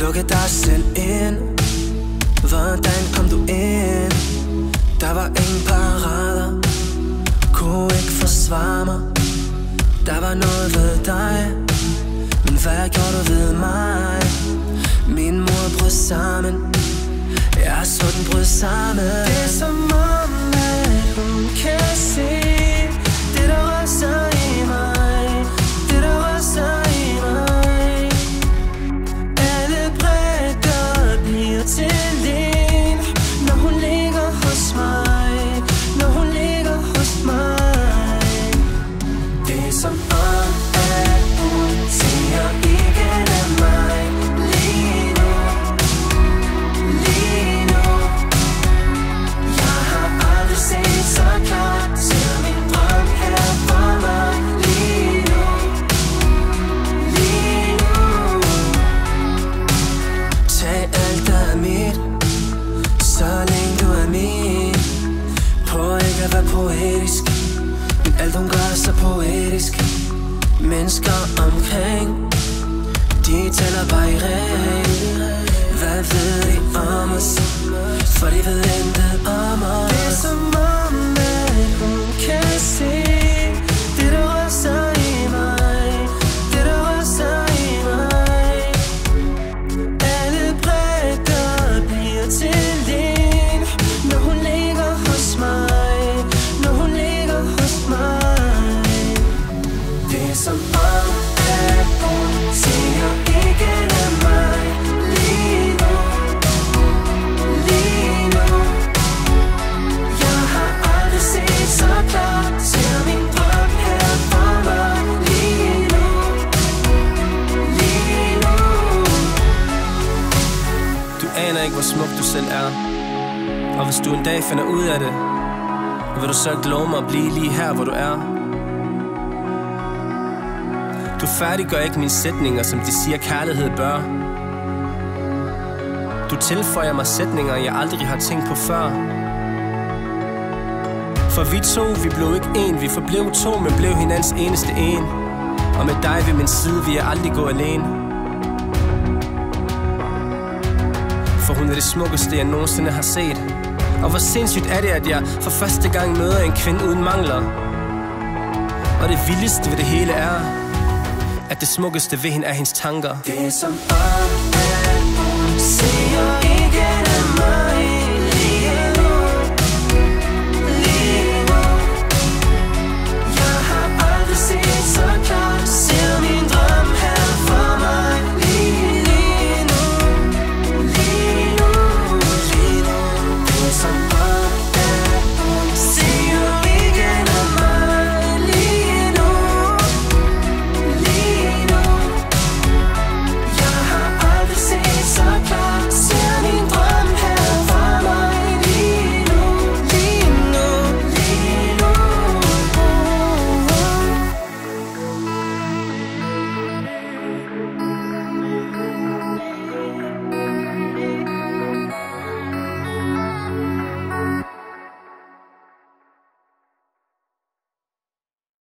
lukke dig selv ind. Hvordan kom du ind? Der var ingen parader. Kunne ikke forsvare mig. Der var noget ved dig. Men hvad gjorde du ved mig? Min mor brød sammen. Jeg så den brød sammen. Poetisk. Men alt hun gør er så poetisk. Mennesker omkring De taler bare i ring Hvad ved de om os? For de ved intet om os. Som om, at hun ser igennem mig Lige nu, lige nu. Jeg har aldrig set så klart Ser min drøm her for mig Lige nu, lige nu. Du aner ikke, hvor smuk du selv er. Og hvis du en dag finder ud af det Vil du så ikke love mig at blive lige her, hvor du er? Du færdiggør ikke mine sætninger, som de siger kærlighed bør. Du tilføjer mig sætninger, jeg aldrig har tænkt på før. For vi to, vi blev ikke en Vi forblev to, men blev hinandens eneste en. Og med dig ved min side, vi er aldrig gå alene. For hun er det smukkeste, jeg nogensinde har set. Og hvor sindssygt er det, at jeg for første gang møder en kvinde uden mangler. Og det vildeste ved det hele er at det smukkeste ved hende er hendes tanker. Det er som om, at hun ser igennem mig